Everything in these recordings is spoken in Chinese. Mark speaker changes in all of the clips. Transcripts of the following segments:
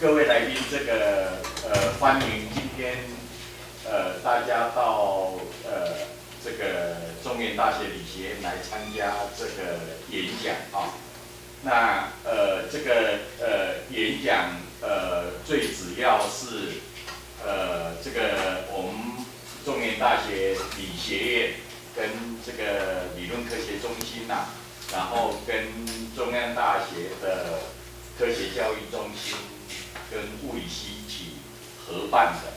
Speaker 1: 各位来宾，这个呃，欢迎今天呃大家到呃这个中原大学理学院来参加这个演讲啊。那呃这个呃演讲呃最主要是呃这个我们中原大学理学院跟这个理论科学中心呐，然后跟中央大学的科学教育中心跟物理系一起合办的。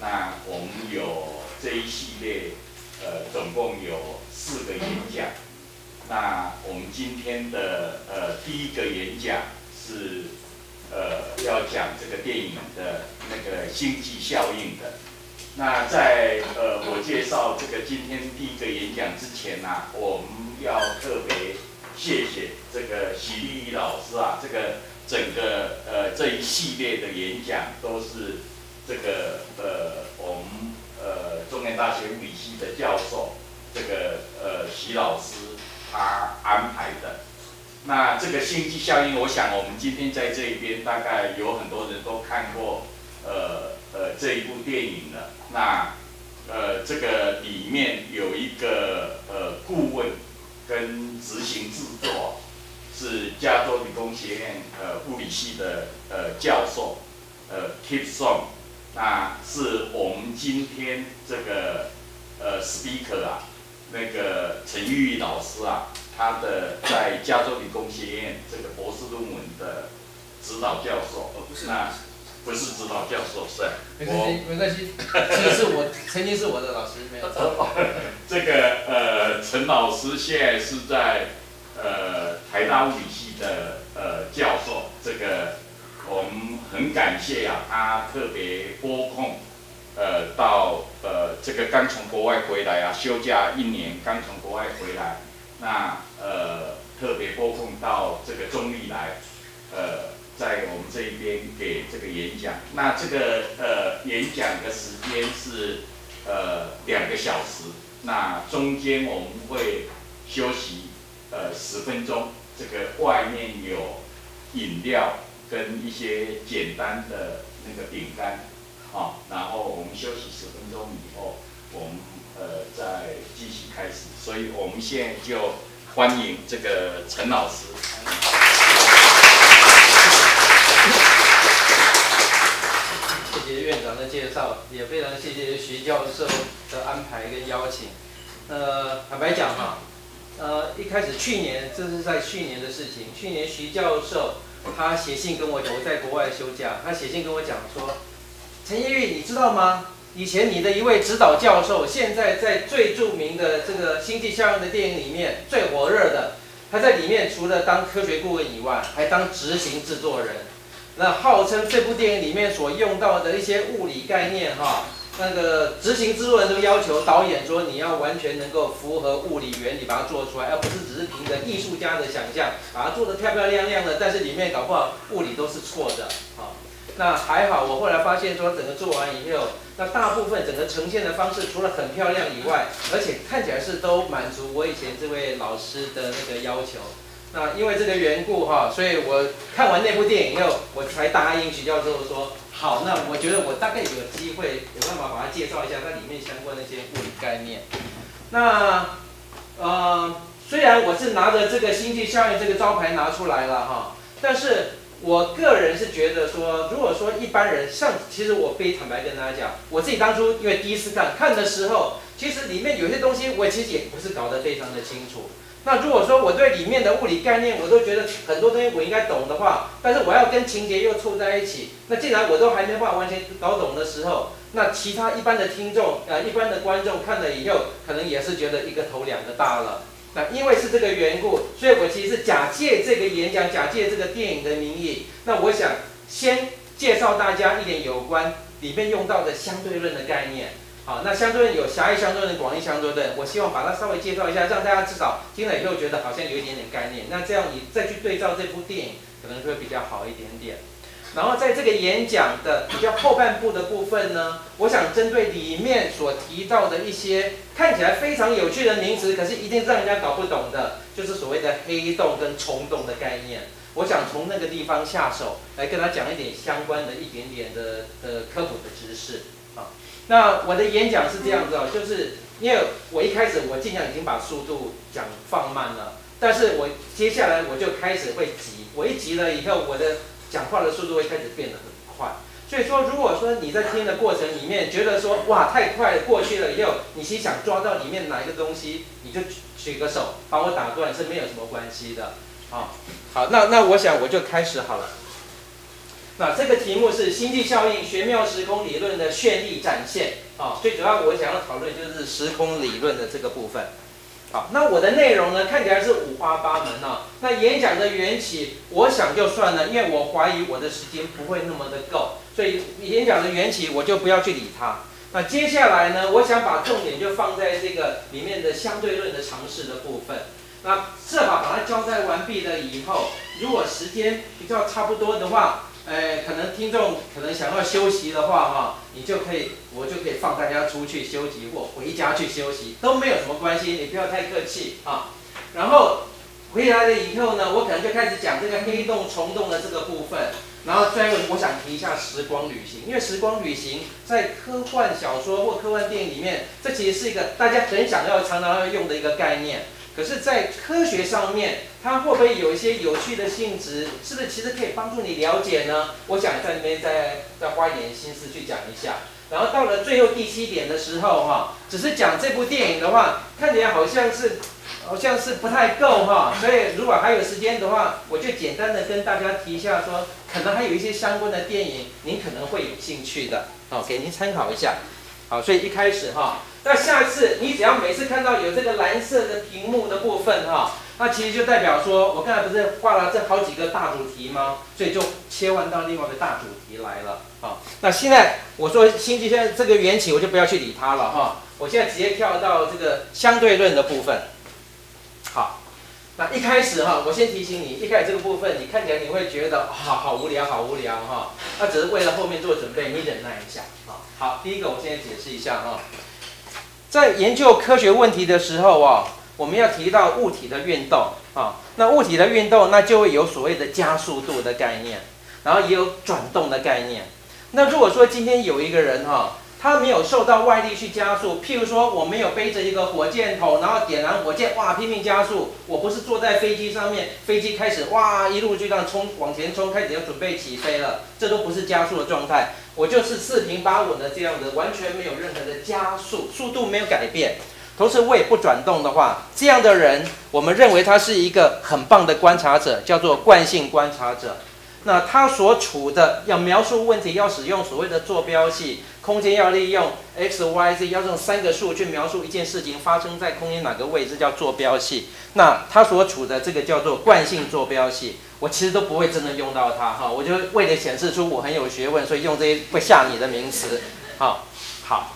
Speaker 1: 那我们有这一系列呃总共有四个演讲。那我们今天的呃第一个演讲是呃要讲这个电影的那个星际效应的。那在呃我介绍这个今天第一个演讲之前呢，我们要特别谢谢这个徐立仪老师啊，这个整个呃这一系列的演讲都是这个呃我们呃中原大学物理系的教授这个呃徐老师。他安排的，那这个星际效应，我想我们今天在这一边大概有很多人都看过，呃呃这一部电影了。那呃这个里面有一个呃顾问跟执行制作是加州理工学院呃物理系的呃教授呃 Kip Song，那是我们今天这个呃 speaker 啊。那个陈玉玉老师啊，他的在加州理工学院这个博士论文的指导教授，
Speaker 2: 不是
Speaker 1: 那不是指导教授，是
Speaker 3: 没关系，没关系，这个是我 曾经是我的老师，没有错。
Speaker 1: 这个呃，陈老师现在是在呃台大物理系的呃教授，这个我们很感谢呀，他特别拨空。呃，到呃，这个刚从国外回来啊，休假一年，刚从国外回来，那呃，特别拨空到这个中立来，呃，在我们这一边给这个演讲。那这个呃，演讲的时间是呃两个小时，那中间我们会休息呃十分钟，这个外面有饮料跟一些简单的那个饼干。好，然后我们休息十分钟以后，我们呃再继续开始。所以我们现在就欢迎这个陈老师。
Speaker 3: 谢谢院长的介绍，也非常谢谢徐教授的安排跟邀请。呃，坦白讲哈，呃，一开始去年这是在去年的事情，去年徐教授他写信跟我讲，我在国外休假，他写信跟我讲说。陈业玉，你知道吗？以前你的一位指导教授，现在在最著名的这个星际效应的电影里面最火热的，他在里面除了当科学顾问以外，还当执行制作人。那号称这部电影里面所用到的一些物理概念，哈，那个执行制作人都要求导演说，你要完全能够符合物理原理把它做出来，而不是只是凭着艺术家的想象把它做得漂漂亮亮的，但是里面搞不好物理都是错的，啊。那还好，我后来发现说，整个做完以后，那大部分整个呈现的方式，除了很漂亮以外，而且看起来是都满足我以前这位老师的那个要求。那因为这个缘故哈，所以我看完那部电影以后，我才答应徐教授说，好，那我觉得我大概有机会有办法把它介绍一下它里面相关的一些物理概念。那呃，虽然我是拿着这个星际效应这个招牌拿出来了哈，但是。我个人是觉得说，如果说一般人像，其实我非坦白跟大家讲，我自己当初因为第一次看看的时候，其实里面有些东西我其实也不是搞得非常的清楚。那如果说我对里面的物理概念我都觉得很多东西我应该懂的话，但是我要跟情节又凑在一起，那既然我都还没办法完全搞懂的时候，那其他一般的听众呃一般的观众看了以后，可能也是觉得一个头两个大了。那因为是这个缘故，所以我其实是假借这个演讲，假借这个电影的名义。那我想先介绍大家一点有关里面用到的相对论的概念。好，那相对论有狭义相对论、广义相对论，我希望把它稍微介绍一下，让大家至少听了以后觉得好像有一点点概念。那这样你再去对照这部电影，可能会比较好一点点。然后在这个演讲的比较后半部的部分呢，我想针对里面所提到的一些看起来非常有趣的名词，可是一定让人家搞不懂的，就是所谓的黑洞跟虫洞的概念。我想从那个地方下手，来跟他讲一点相关的一点点的呃科普的知识。那我的演讲是这样子哦，就是因为我一开始我尽量已经把速度讲放慢了，但是我接下来我就开始会急，我一急了以后，我的讲话的速度会开始变得很快。所以说，如果说你在听的过程里面觉得说哇太快过去了以后，你其实想抓到里面哪一个东西，你就举个手把我打断是没有什么关系的。啊，好，那那我想我就开始好了。那这个题目是星际效应玄妙时空理论的绚丽展现。啊，最主要我想要讨论就是时空理论的这个部分。好，那我的内容呢看起来是五花八门啊。那演讲的缘起，我想就算了，因为我怀疑我的时间不会那么的够。所以演讲的缘起，我就不要去理它。那接下来呢，我想把重点就放在这个里面的相对论的尝试的部分。那设法把它交代完毕了以后，如果时间比较差不多的话，哎，可能听众可能想要休息的话哈，你就可以，我就可以放大家出去休息或回家去休息，都没有什么关系，你不要太客气啊。然后回来了以后呢，我可能就开始讲这个黑洞虫洞的这个部分。然后最后，我想提一下时光旅行，因为时光旅行在科幻小说或科幻电影里面，这其实是一个大家很想要、常常要用的一个概念。可是，在科学上面，它会不会有一些有趣的性质？是不是其实可以帮助你了解呢？我想在那边再再花一点心思去讲一下。然后到了最后第七点的时候，哈，只是讲这部电影的话，看起来好像是。好像是不太够哈，所以如果还有时间的话，我就简单的跟大家提一下，说可能还有一些相关的电影，您可能会有兴趣的，好，给您参考一下。好，所以一开始哈，那下一次你只要每次看到有这个蓝色的屏幕的部分哈，那其实就代表说我刚才不是画了这好几个大主题吗？所以就切换到另外一个大主题来了。好，那现在我说星际现在这个缘起，我就不要去理它了哈，我现在直接跳到这个相对论的部分。好，那一开始哈，我先提醒你，一开始这个部分，你看起来你会觉得好好无聊，好无聊哈。那只是为了后面做准备，你忍耐一下啊。好，第一个我先解释一下哈，在研究科学问题的时候啊，我们要提到物体的运动啊。那物体的运动，那就会有所谓的加速度的概念，然后也有转动的概念。那如果说今天有一个人哈。它没有受到外力去加速，譬如说，我没有背着一个火箭筒，然后点燃火箭，哇，拼命加速。我不是坐在飞机上面，飞机开始哇，一路就这样冲往前冲，开始要准备起飞了，这都不是加速的状态。我就是四平八稳的这样子，完全没有任何的加速，速度没有改变，同时我也不转动的话，这样的人，我们认为他是一个很棒的观察者，叫做惯性观察者。那他所处的要描述问题，要使用所谓的坐标系。空间要利用 x、y、z，要用三个数去描述一件事情发生在空间哪个位置，叫坐标系。那它所处的这个叫做惯性坐标系，我其实都不会真的用到它哈。我就为了显示出我很有学问，所以用这些会吓你的名词。好，好。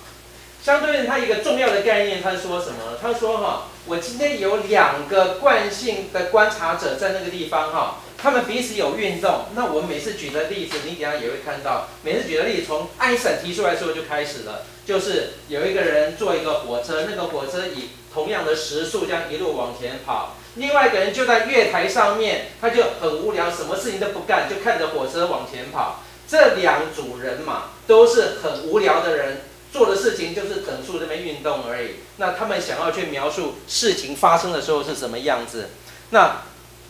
Speaker 3: 相对于它一个重要的概念，它说什么？他说哈，我今天有两个惯性的观察者在那个地方哈。他们彼此有运动，那我们每次举的例子，你等下也会看到。每次举的例子从爱因斯坦提出来的时候就开始了，就是有一个人坐一个火车，那个火车以同样的时速这样一路往前跑，另外一个人就在月台上面，他就很无聊，什么事情都不干，就看着火车往前跑。这两组人嘛，都是很无聊的人，做的事情就是等速这边运动而已。那他们想要去描述事情发生的时候是什么样子？那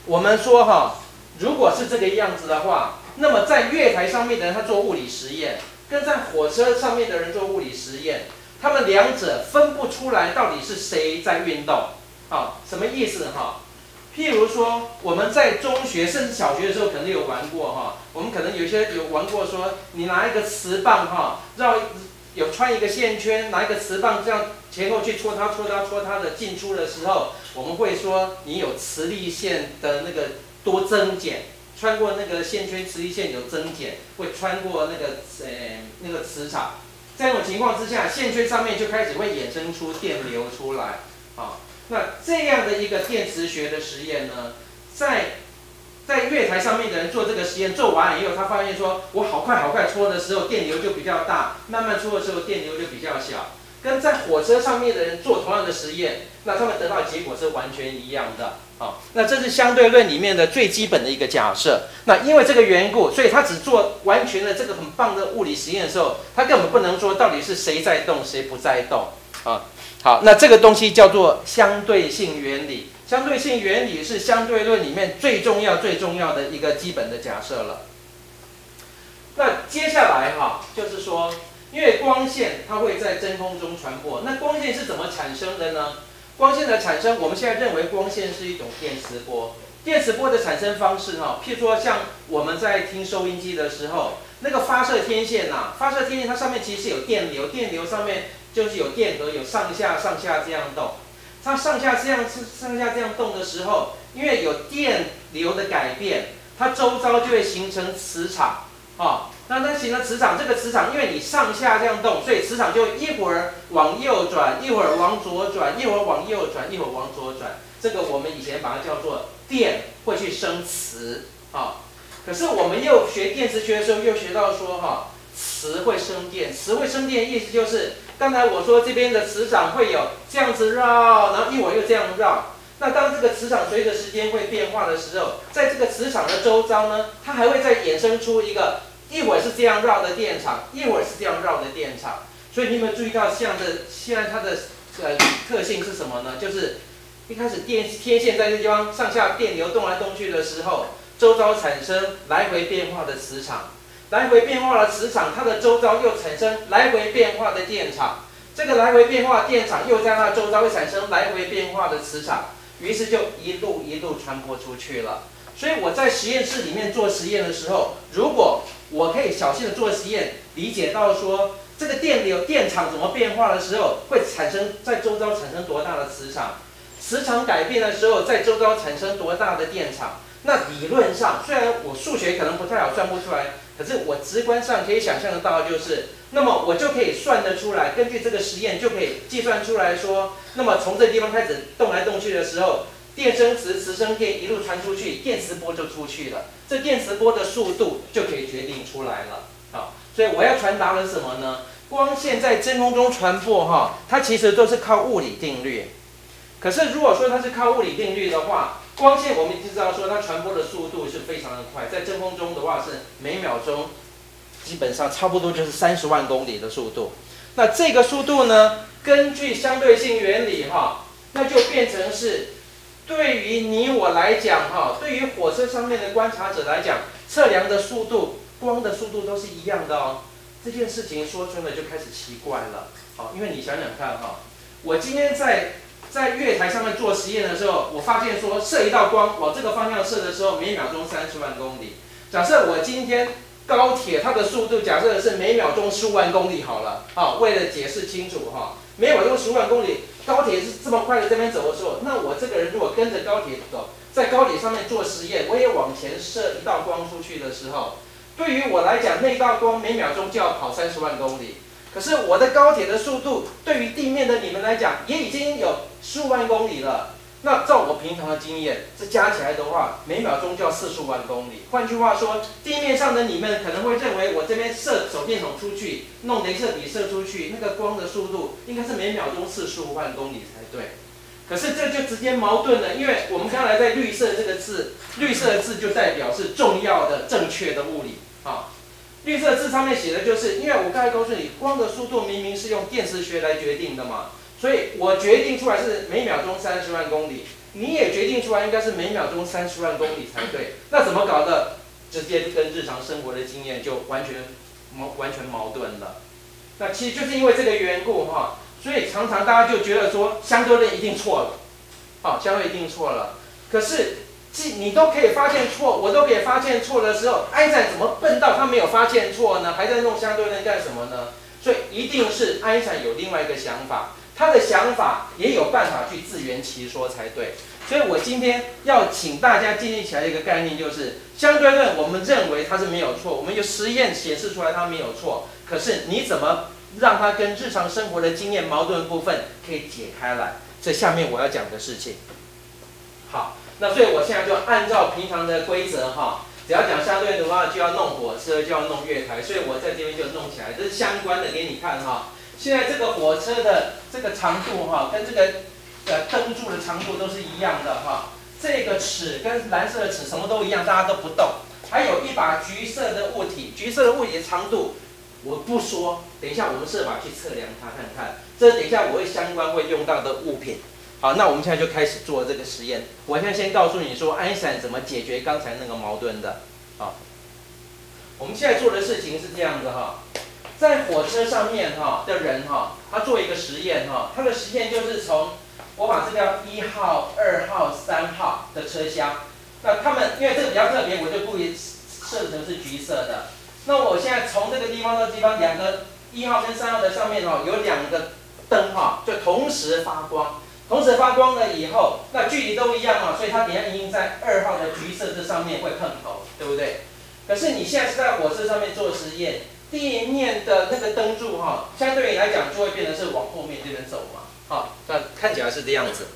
Speaker 3: 我们说哈。如果是这个样子的话，那么在月台上面的人他做物理实验，跟在火车上面的人做物理实验，他们两者分不出来到底是谁在运动。好，什么意思哈？譬如说我们在中学甚至小学的时候可能有玩过哈，我们可能有些有玩过说，你拿一个磁棒哈，绕有穿一个线圈，拿一个磁棒这样前后去戳它戳它戳它的进出的时候，我们会说你有磁力线的那个。多增减，穿过那个线圈，磁力线有增减，会穿过那个呃那个磁场，在这种情况之下，线圈上面就开始会衍生出电流出来。好，那这样的一个电磁学的实验呢，在在月台上面的人做这个实验，做完了以后，他发现说，我好快好快搓的时候，电流就比较大，慢慢搓的时候，电流就比较小。跟在火车上面的人做同样的实验，那他们得到结果是完全一样的。好，那这是相对论里面的最基本的一个假设。那因为这个缘故，所以他只做完全的这个很棒的物理实验的时候，他根本不能说到底是谁在动，谁不在动啊。好，那这个东西叫做相对性原理。相对性原理是相对论里面最重要、最重要的一个基本的假设了。那接下来哈，就是说，因为光线它会在真空中传播，那光线是怎么产生的呢？光线的产生，我们现在认为光线是一种电磁波。电磁波的产生方式哈，譬如说像我们在听收音机的时候，那个发射天线呐，发射天线它上面其实有电流，电流上面就是有电荷，有上下上下这样动。它上下这样上下这样动的时候，因为有电流的改变，它周遭就会形成磁场啊。那它形成磁场，这个磁场因为你上下这样动，所以磁场就一会儿往右转，一会儿往左转，一会儿往右转，一会儿往左转。这个我们以前把它叫做电会去生磁啊。可是我们又学电磁学的时候，又学到说哈，磁会生电，磁会生电，意思就是刚才我说这边的磁场会有这样子绕，然后一会儿又这样绕。那当这个磁场随着时间会变化的时候，在这个磁场的周遭呢，它还会再衍生出一个。一会儿是这样绕的电场，一会儿是这样绕的电场，所以你有没有注意到，像这现在它的呃特性是什么呢？就是一开始电天线在这地方上下电流动来动去的时候，周遭产生来回变化的磁场，来回变化的磁场，它的周遭又产生来回变化的电场，这个来回变化电场又在那周遭会产生来回变化的磁场，于是就一路一路传播出去了。所以我在实验室里面做实验的时候，如果我可以小心的做实验，理解到说这个电流电场怎么变化的时候，会产生在周遭产生多大的磁场，磁场改变的时候，在周遭产生多大的电场。那理论上，虽然我数学可能不太好算不出来，可是我直观上可以想象得到，就是那么我就可以算得出来，根据这个实验就可以计算出来说，那么从这地方开始动来动去的时候。电生磁，磁生电，一路传出去，电磁波就出去了。这电磁波的速度就可以决定出来了。好，所以我要传达的什么呢？光线在真空中传播，哈，它其实都是靠物理定律。可是如果说它是靠物理定律的话，光线我们已经知道说它传播的速度是非常的快，在真空中的话是每秒钟基本上差不多就是三十万公里的速度。那这个速度呢，根据相对性原理，哈，那就变成是。对于你我来讲，哈，对于火车上面的观察者来讲，测量的速度，光的速度都是一样的哦。这件事情说真的就开始奇怪了，好，因为你想想看，哈，我今天在在月台上面做实验的时候，我发现说射一道光往这个方向射的时候，每秒钟三十万公里。假设我今天高铁它的速度假设是每秒钟十五万公里好了，好，为了解释清楚，哈，每秒用十万公里。高铁是这么快的这边走的时候，那我这个人如果跟着高铁走，在高铁上面做实验，我也往前射一道光出去的时候，对于我来讲，那道光每秒钟就要跑三十万公里。可是我的高铁的速度，对于地面的你们来讲，也已经有十五万公里了。那照我平常的经验，这加起来的话，每秒钟就要四十五万公里。换句话说，地面上的你们可能会认为，我这边射手电筒出去，弄镭射笔射出去，那个光的速度应该是每秒钟四十五万公里才对。可是这就直接矛盾了，因为我们刚才在绿色这个字，绿色的字就代表是重要的、正确的物理啊。绿色字上面写的就是，因为我刚才告诉你，光的速度明明是用电磁学来决定的嘛。所以我决定出来是每秒钟三十万公里，你也决定出来应该是每秒钟三十万公里才对。那怎么搞的？直接跟日常生活的经验就完全矛完全矛盾了。那其实就是因为这个缘故哈，所以常常大家就觉得说相对论一定错了，好，相对一定错了。可是既你都可以发现错，我都可以发现错的时候，爱因斯坦怎么笨到他没有发现错呢？还在弄相对论干什么呢？所以一定是爱因斯坦有另外一个想法。他的想法也有办法去自圆其说才对，所以我今天要请大家建立起来一个概念，就是相对论，我们认为它是没有错，我们有实验显示出来它没有错，可是你怎么让它跟日常生活的经验矛盾部分可以解开来？这下面我要讲的事情。好，那所以我现在就按照平常的规则哈，只要讲相对论的话，就要弄火车，就要弄月台，所以我在这边就弄起来，这是相关的给你看哈。现在这个火车的这个长度哈，跟这个呃灯柱的长度都是一样的哈。这个尺跟蓝色的尺什么都一样，大家都不动。还有一把橘色的物体，橘色的物体的长度我不说，等一下我们设法去测量它看看。这等一下我会相关会用到的物品。好，那我们现在就开始做这个实验。我现在先告诉你说，爱因斯坦怎么解决刚才那个矛盾的。好，我们现在做的事情是这样子哈，在火车上面哈的人哈，他做一个实验哈，他的实验就是从。我把这个一号、二号、三号的车厢，那他们因为这个比较特别，我就故意设成是橘色的。那我现在从这个地方到地方，两个一号跟三号的上面哦，有两个灯哈，就同时发光。同时发光了以后，那距离都一样嘛，所以它等下一定在二号的橘色这上面会碰头，对不对？可是你现在是在火车上面做实验，地面的那个灯柱哈，相对于来讲就会变成是往后面这边走嘛。好，那看起来是这样子。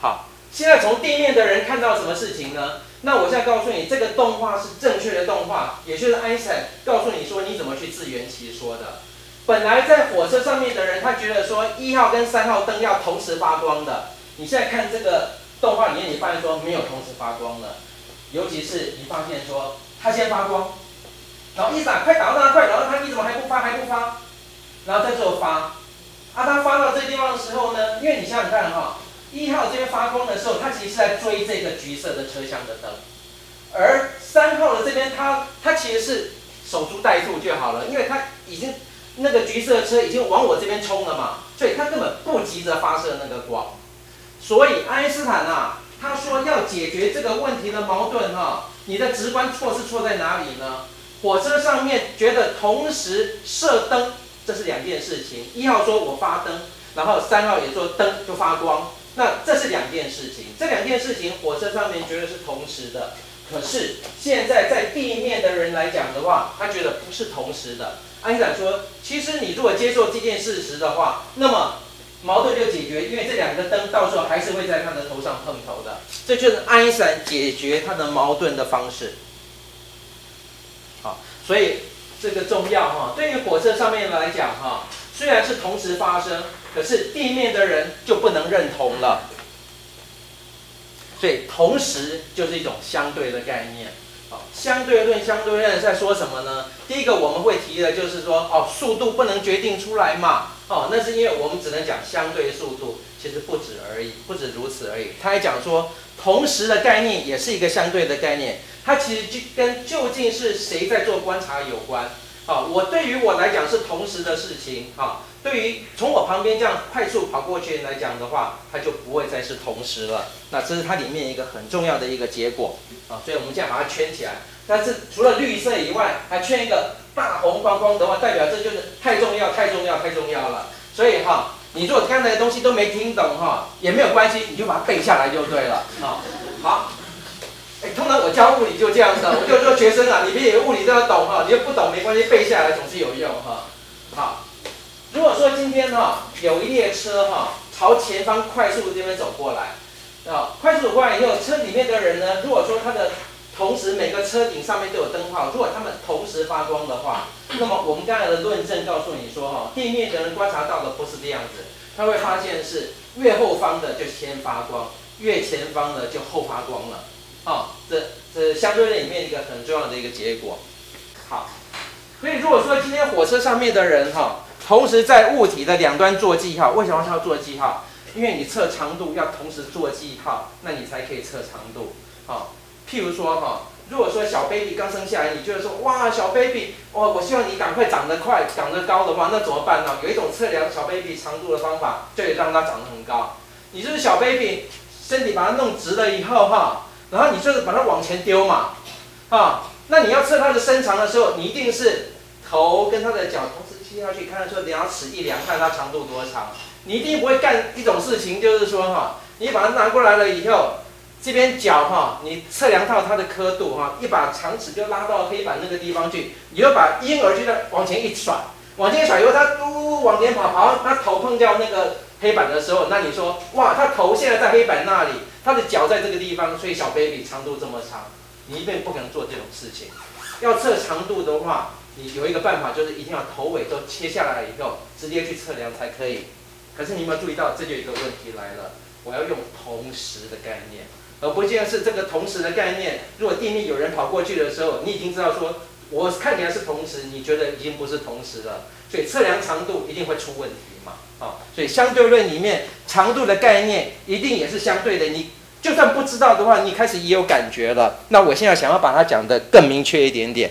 Speaker 3: 好，现在从地面的人看到什么事情呢？那我现在告诉你，这个动画是正确的动画，也就是爱因斯坦告诉你说你怎么去自圆其说的。本来在火车上面的人，他觉得说一号跟三号灯要同时发光的。你现在看这个动画里面，你发现说没有同时发光的，尤其是你发现说它先发光，然后一闪，快打到它，快打到它，你怎么还不发，还不发？然后在这发，啊，它发到这个地方的时候呢，因为你想想看哈，一号这边发光的时候，它其实是在追这个橘色的车厢的灯，而三号的这边，它它其实是守株待兔就好了，因为它已经那个橘色的车已经往我这边冲了嘛，所以它根本不急着发射那个光。所以爱因斯坦啊，他说要解决这个问题的矛盾哈，你的直观错是错在哪里呢？火车上面觉得同时射灯。这是两件事情，一号说我发灯，然后三号也说灯就发光，那这是两件事情，这两件事情火车上面觉得是同时的，可是现在在地面的人来讲的话，他觉得不是同时的。爱因斯坦说，其实你如果接受这件事实的话，那么矛盾就解决，因为这两个灯到时候还是会在他的头上碰头的，这就是爱因斯坦解决他的矛盾的方式。好，所以。这个重要哈，对于火车上面来讲哈，虽然是同时发生，可是地面的人就不能认同了。所以同时就是一种相对的概念。相对论，相对论在说什么呢？第一个我们会提的就是说，哦，速度不能决定出来嘛。哦，那是因为我们只能讲相对速度，其实不止而已，不止如此而已。他还讲说，同时的概念也是一个相对的概念。它其实就跟究竟是谁在做观察有关。好，我对于我来讲是同时的事情。哈，对于从我旁边这样快速跑过去来讲的话，它就不会再是同时了。那这是它里面一个很重要的一个结果。啊，所以我们现在把它圈起来。但是除了绿色以外，还圈一个大红框框的话，代表这就是太重要、太重要、太重要了。所以哈，你如果刚才的东西都没听懂哈，也没有关系，你就把它背下来就对了。好，通常我教物理就这样子，我就说学生啊，你别以为物理都要懂哈，你又不懂没关系，背下来总是有用哈。好，如果说今天哈有一列车哈朝前方快速这边走过来，啊，快速走过来以后，车里面的人呢，如果说他的同时每个车顶上面都有灯泡，如果他们同时发光的话，那么我们刚才的论证告诉你说哈，地面的人观察到的不是这样子，他会发现是越后方的就先发光，越前方的就后发光了。哦，这这相对论里面一个很重要的一个结果。好，所以如果说今天火车上面的人哈，同时在物体的两端做记号，为什么要做记号？因为你测长度要同时做记号，那你才可以测长度。好，譬如说哈，如果说小 baby 刚生下来，你觉得说哇小 baby，哇我希望你赶快长得快、长得高的话，那怎么办呢？有一种测量小 baby 长度的方法，就得让它长得很高。你就是小 baby 身体把它弄直了以后哈。然后你就是把它往前丢嘛，啊，那你要测它的身长的时候，你一定是头跟它的脚同时切下去，看得出量尺一量，看它长度多长。你一定不会干一种事情，就是说哈，你把它拿过来了以后，这边脚哈，你测量到它的刻度哈，一把长尺就拉到黑板那个地方去，你就把婴儿就在往前一甩，往前一甩以后，它嘟往前跑，跑，它头碰掉那个黑板的时候，那你说哇，它头现在在黑板那里。他的脚在这个地方，所以小 baby 长度这么长，你一定不可能做这种事情。要测长度的话，你有一个办法，就是一定要头尾都切下来以后，直接去测量才可以。可是你有没有注意到，这就有一个问题来了，我要用同时的概念，而不见得是这个同时的概念。如果地面有人跑过去的时候，你已经知道说，我看起来是同时，你觉得已经不是同时了，所以测量长度一定会出问题嘛？啊，所以相对论里面长度的概念一定也是相对的。你就算不知道的话，你开始也有感觉了。那我现在想要把它讲得更明确一点点。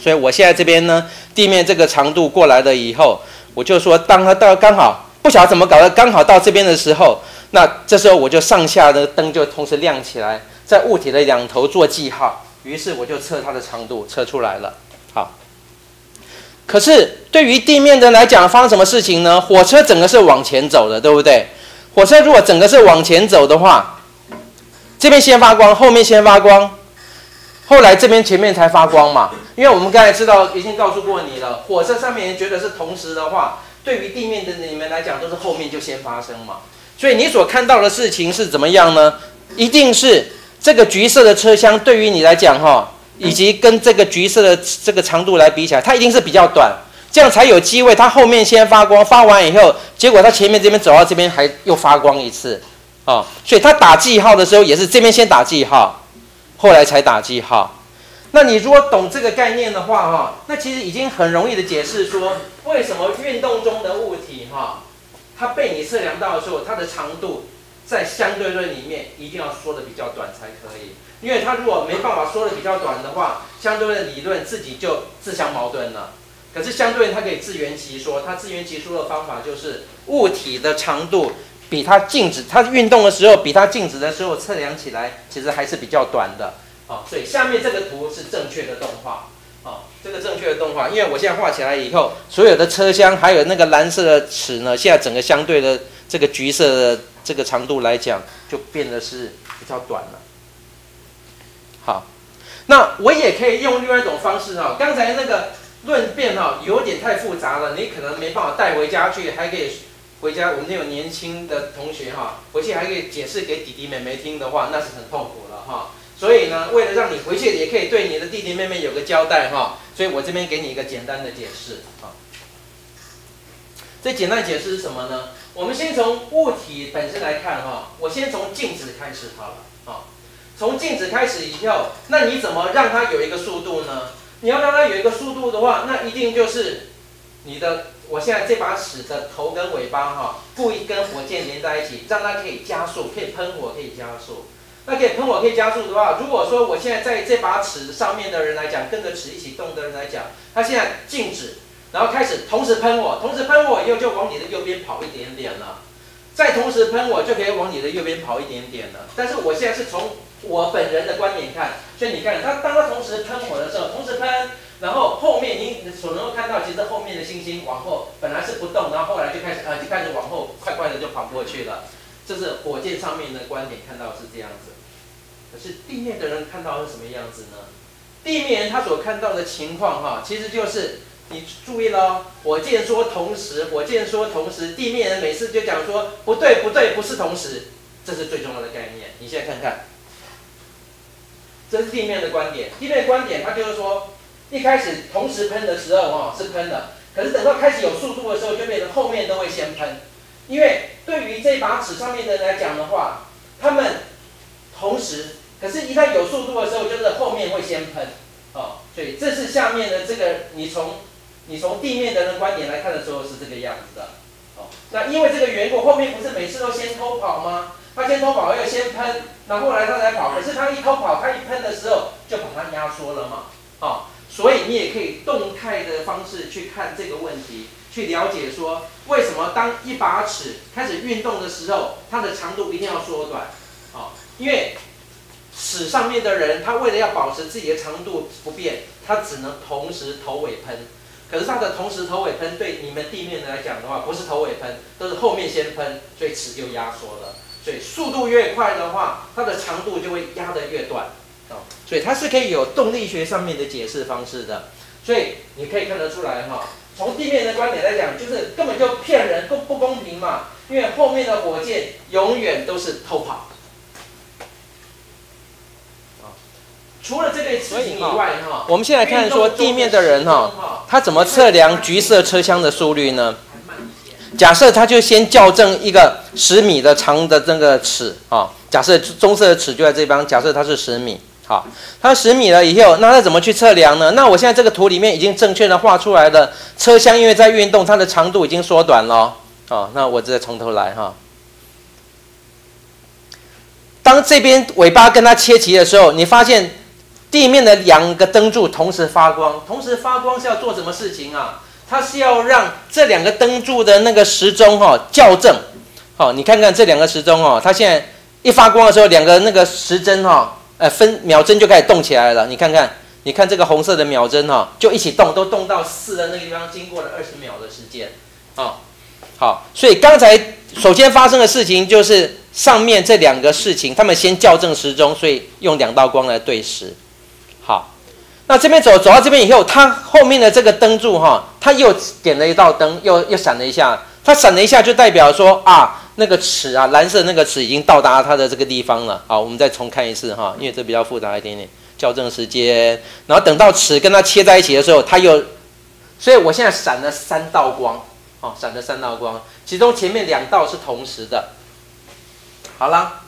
Speaker 3: 所以我现在这边呢，地面这个长度过来了以后，我就说，当它到刚好不晓得怎么搞的，刚好到这边的时候，那这时候我就上下的灯就同时亮起来，在物体的两头做记号，于是我就测它的长度，测出来了。可是对于地面的来讲，发生什么事情呢？火车整个是往前走的，对不对？火车如果整个是往前走的话，这边先发光，后面先发光。后来这边前面才发光嘛，因为我们刚才知道已经告诉过你了，火车上面人觉得是同时的话，对于地面的你们来讲都是后面就先发生嘛，所以你所看到的事情是怎么样呢？一定是这个橘色的车厢对于你来讲哈，以及跟这个橘色的这个长度来比起来，它一定是比较短，这样才有机会它后面先发光，发完以后，结果它前面这边走到这边还又发光一次，啊，所以它打记号的时候也是这边先打记号。后来才打记号，那你如果懂这个概念的话，哈，那其实已经很容易的解释说，为什么运动中的物体，哈，它被你测量到的时候，它的长度在相对论里面一定要说的比较短才可以，因为他如果没办法说的比较短的话，相对的理论自己就自相矛盾了。可是相对论它可以自圆其说，它自圆其说的方法就是物体的长度。比它静止，它运动的时候比它静止的时候测量起来，其实还是比较短的。好，所以下面这个图是正确的动画。好，这个正确的动画，因为我现在画起来以后，所有的车厢还有那个蓝色的尺呢，现在整个相对的这个橘色的这个长度来讲，就变得是比较短了。那我也可以用另外一种方式哈，刚才那个论辩哈有点太复杂了，你可能没办法带回家去，还可以。回家，我们那有年轻的同学哈，回去还可以解释给弟弟妹妹听的话，那是很痛苦了哈。所以呢，为了让你回去也可以对你的弟弟妹妹有个交代哈，所以我这边给你一个简单的解释啊。这简单解释是什么呢？我们先从物体本身来看哈，我先从静止开始好了啊。从静止开始以后，那你怎么让它有一个速度呢？你要让它有一个速度的话，那一定就是你的。我现在这把尺的头跟尾巴哈，故意跟火箭连在一起，让它可以加速，可以喷火，可以加速。那可以喷火，可以加速的话，如果说我现在在这把尺上面的人来讲，跟着尺一起动的人来讲，他现在静止，然后开始同时喷火，同时喷火以后就往你的右边跑一点点了，再同时喷火就可以往你的右边跑一点点了。但是我现在是从我本人的观点看，所以你看，他当他同时喷火的时候，同时喷。然后后面你所能够看到，其实后面的星星往后本来是不动，然后后来就开始呃就开始往后快快的就跑过去了。这是火箭上面的观点看到是这样子，可是地面的人看到是什么样子呢？地面人他所看到的情况哈，其实就是你注意了，火箭说同时，火箭说同时，地面人每次就讲说不对不对，不是同时，这是最重要的概念。你现在看看，这是地面的观点，地面观点它就是说。一开始同时喷的时候，哈是喷的，可是等到开始有速度的时候，就变成后面都会先喷，因为对于这把尺上面的人来讲的话，他们同时，可是，一旦有速度的时候，就是后面会先喷，哦，所以这是下面的这个，你从你从地面的人观点来看的时候是这个样子的，哦，那因为这个缘故，后面不是每次都先偷跑吗？他先偷跑又先喷，那后来他才跑，可是他一偷跑，他一喷的时候就把它压缩了嘛，哦。所以你也可以动态的方式去看这个问题，去了解说为什么当一把尺开始运动的时候，它的长度一定要缩短，哦，因为尺上面的人他为了要保持自己的长度不变，他只能同时头尾喷，可是它的同时头尾喷对你们地面来讲的话，不是头尾喷，都是后面先喷，所以尺就压缩了，所以速度越快的话，它的长度就会压得越短。所以它是可以有动力学上面的解释方式的，所以你可以看得出来哈，从地面的观点来讲，就是根本就骗人，不不公平嘛，因为后面的火箭永远都是偷跑。除了这类事情以外哈，我们现在看说地面的人哈，他怎么测量橘色车厢的速率呢？假设他就先校正一个十米的长的这个尺啊，假设棕色的尺就在这边，假设它是十米，好，它十米了以后，那它怎么去测量呢？那我现在这个图里面已经正确的画出来了，车厢因为在运动，它的长度已经缩短了，哦，那我再从头来哈。当这边尾巴跟它切齐的时候，你发现地面的两个灯柱同时发光，同时发光是要做什么事情啊？它是要让这两个灯柱的那个时钟哈校正，好，你看看这两个时钟哦，它现在一发光的时候，两个那个时针哈，呃分秒针就开始动起来了。你看看，你看这个红色的秒针哈，就一起动，都动到四的那个地方，经过了二十秒的时间，啊，好，所以刚才首先发生的事情就是上面这两个事情，他们先校正时钟，所以用两道光来对时，那这边走走到这边以后，它后面的这个灯柱哈，它又点了一道灯，又又闪了一下。它闪了一下，就代表说啊，那个尺啊，蓝色那个尺已经到达它的这个地方了。好，我们再重看一次哈，因为这比较复杂一点点，校正时间。然后等到尺跟它切在一起的时候，它又，所以我现在闪了三道光，哦，闪了三道光，其中前面两道是同时的。好了。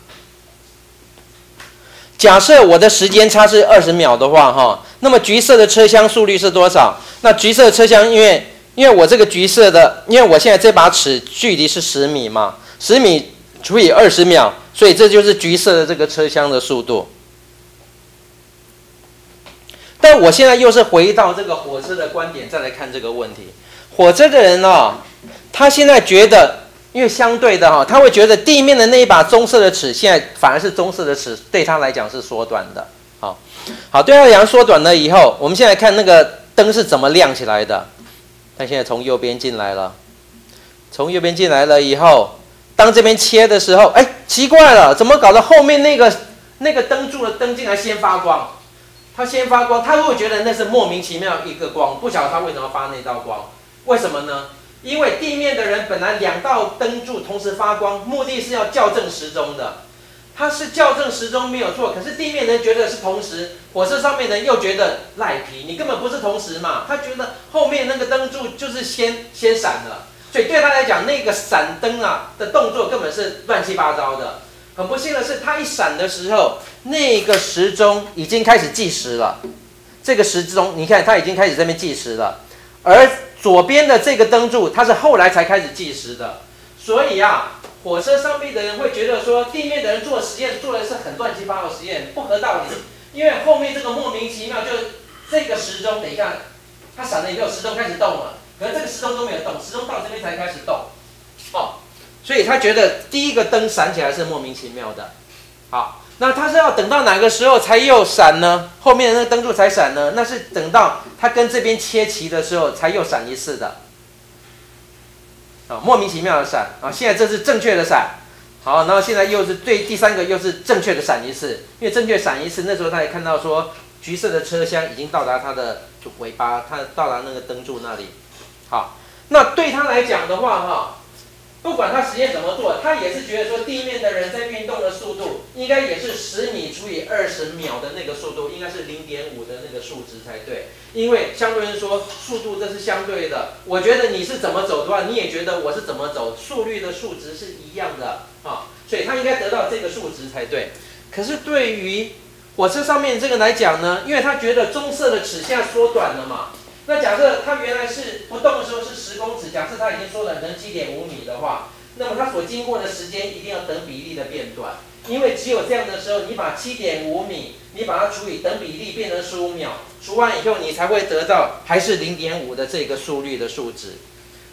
Speaker 3: 假设我的时间差是二十秒的话，哈，那么橘色的车厢速率是多少？那橘色车厢，因为因为我这个橘色的，因为我现在这把尺距离是十米嘛，十米除以二十秒，所以这就是橘色的这个车厢的速度。但我现在又是回到这个火车的观点再来看这个问题，火车的人呢，他现在觉得。因为相对的哈，他会觉得地面的那一把棕色的尺，现在反而是棕色的尺，对他来讲是缩短的。好，好，对他来讲缩短了以后，我们现在看那个灯是怎么亮起来的。他现在从右边进来了，从右边进来了以后，当这边切的时候，哎，奇怪了，怎么搞得后面那个那个灯柱的灯竟然先发光？它先发光，他会觉得那是莫名其妙一个光，不晓得他为什么发那道光，为什么呢？因为地面的人本来两道灯柱同时发光，目的是要校正时钟的，它是校正时钟没有错。可是地面人觉得是同时，火车上面人又觉得赖皮，你根本不是同时嘛。他觉得后面那个灯柱就是先先闪了，所以对他来讲，那个闪灯啊的动作根本是乱七八糟的。很不幸的是，他一闪的时候，那个时钟已经开始计时了。这个时钟，你看，它已经开始这边计时了，而。左边的这个灯柱，它是后来才开始计时的，所以啊，火车上面的人会觉得说，地面的人做实验做的是很乱七八糟实验，不合道理。因为后面这个莫名其妙，就这个时钟，等一下，它闪了以后，时钟开始动了，可是这个时钟都没有动，时钟到这边才开始动，哦，所以他觉得第一个灯闪起来是莫名其妙的，好。那它是要等到哪个时候才又闪呢？后面那个灯柱才闪呢？那是等到它跟这边切齐的时候才又闪一次的。啊，莫名其妙的闪啊！现在这是正确的闪，好，然后现在又是对第三个又是正确的闪一次，因为正确闪一次，那时候他也看到说橘色的车厢已经到达它的尾巴，它到达那个灯柱那里。好，那对他来讲的话，哈。不管他实验怎么做，他也是觉得说地面的人在运动的速度应该也是十米除以二十秒的那个速度，应该是零点五的那个数值才对。因为相对人说速度这是相对的，我觉得你是怎么走的话，你也觉得我是怎么走，速率的数值是一样的啊，所以他应该得到这个数值才对。可是对于火车上面这个来讲呢，因为他觉得棕色的尺线缩短了嘛。那假设它原来是不动的时候是十公尺，假设它已经缩短成七点五米的话，那么它所经过的时间一定要等比例的变短，因为只有这样的时候，你把七点五米，你把它除以等比例变成十五秒，除完以后你才会得到还是零点五的这个速率的数值。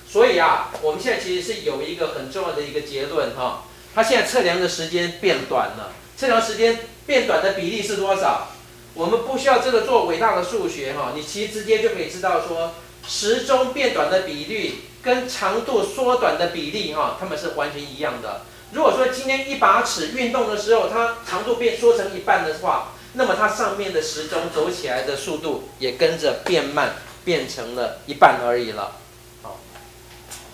Speaker 3: 所以啊，我们现在其实是有一个很重要的一个结论哈，它现在测量的时间变短了，测量时间变短的比例是多少？我们不需要这个做伟大的数学哈，你其实直接就可以知道说，时钟变短的比率跟长度缩短的比例哈，它们是完全一样的。如果说今天一把尺运动的时候，它长度变缩成一半的话，那么它上面的时钟走起来的速度也跟着变慢，变成了一半而已了。好，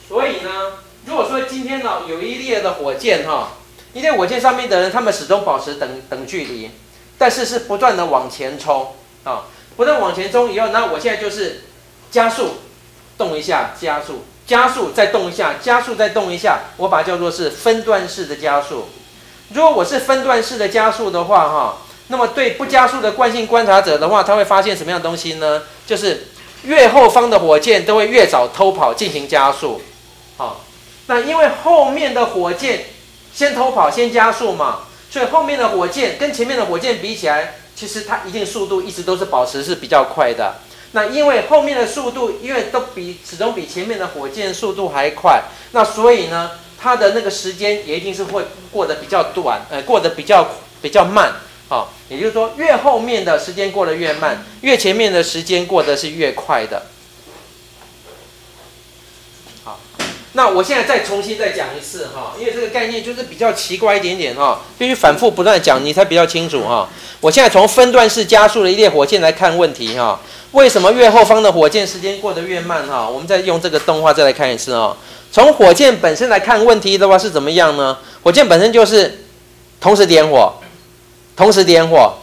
Speaker 3: 所以呢，如果说今天呢有一列的火箭哈，一列火箭上面的人他们始终保持等等距离。但是是不断的往前冲啊，不断往前冲以后，那我现在就是加速，动一下，加速，加速，再动一下，加速，再动一下，我把它叫做是分段式的加速。如果我是分段式的加速的话，哈，那么对不加速的惯性观察者的话，他会发现什么样的东西呢？就是越后方的火箭都会越早偷跑进行加速，好，那因为后面的火箭先偷跑先加速嘛，所以后面的火箭跟前面的火箭比起来，其实它一定速度一直都是保持是比较快的。那因为后面的速度因为都比始终比前面的火箭速度还快，那所以呢？它的那个时间也一定是会过得比较短，呃，过得比较比较慢，好，也就是说，越后面的时间过得越慢，越前面的时间过得是越快的。好，那我现在再重新再讲一次哈，因为这个概念就是比较奇怪一点点哈，必须反复不断讲，你才比较清楚哈。我现在从分段式加速的一列火箭来看问题哈，为什么越后方的火箭时间过得越慢哈？我们再用这个动画再来看一次哦。从火箭本身来看问题的话是怎么样呢？火箭本身就是同时点火，同时点火，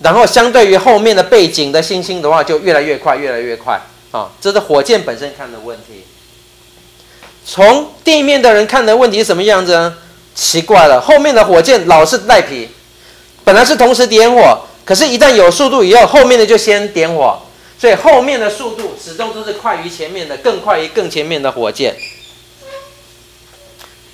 Speaker 3: 然后相对于后面的背景的星星的话，就越来越快，越来越快啊！这是火箭本身看的问题。从地面的人看的问题是什么样子呢？奇怪了，后面的火箭老是赖皮，本来是同时点火，可是，一旦有速度以后，后面的就先点火，所以后面的速度始终都是快于前面的，更快于更前面的火箭。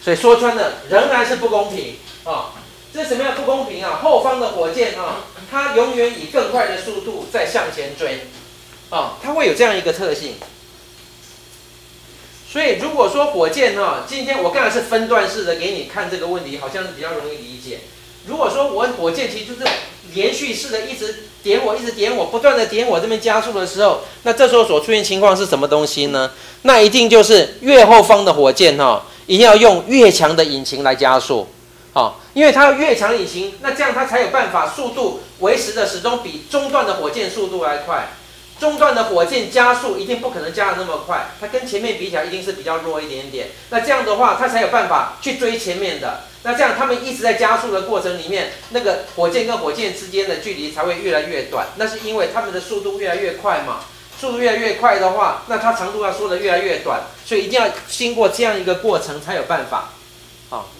Speaker 3: 所以说穿了，仍然是不公平啊！这什么样不公平啊？后方的火箭啊，它永远以更快的速度在向前追啊，它会有这样一个特性。所以如果说火箭哈，今天我刚才是分段式的给你看这个问题，好像是比较容易理解。如果说我火箭其实就是连续式的，一直点火，一直点火，不断的点火，这边加速的时候，那这时候所出现情况是什么东西呢？那一定就是越后方的火箭哈。一定要用越强的引擎来加速，好，因为它要越强引擎，那这样它才有办法速度维持的始终比中段的火箭速度来快。中段的火箭加速一定不可能加的那么快，它跟前面比起来一定是比较弱一点点。那这样的话，它才有办法去追前面的。那这样他们一直在加速的过程里面，那个火箭跟火箭之间的距离才会越来越短。那是因为他们的速度越来越快嘛。速度越来越快的话，那它长度要缩得越来越短，所以一定要经过这样一个过程才有办法。好，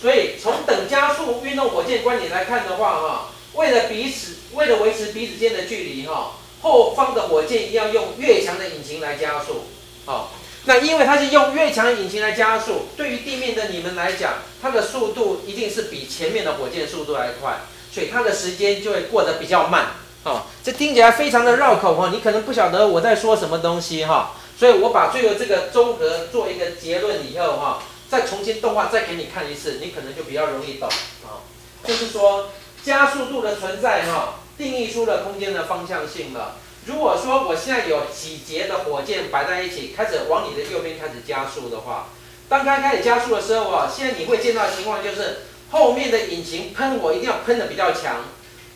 Speaker 3: 所以从等加速运动火箭观点来看的话，哈，为了彼此，为了维持彼此间的距离，哈，后方的火箭一定要用越强的引擎来加速。好，那因为它是用越强的引擎来加速，对于地面的你们来讲，它的速度一定是比前面的火箭速度还快，所以它的时间就会过得比较慢。哦，这听起来非常的绕口哈，你可能不晓得我在说什么东西哈，所以我把最后这个综合做一个结论以后哈，再重新动画再给你看一次，你可能就比较容易懂啊。就是说加速度的存在哈，定义出了空间的方向性了。如果说我现在有几节的火箭摆在一起，开始往你的右边开始加速的话，当刚开始加速的时候啊，现在你会见到的情况就是后面的引擎喷火一定要喷的比较强。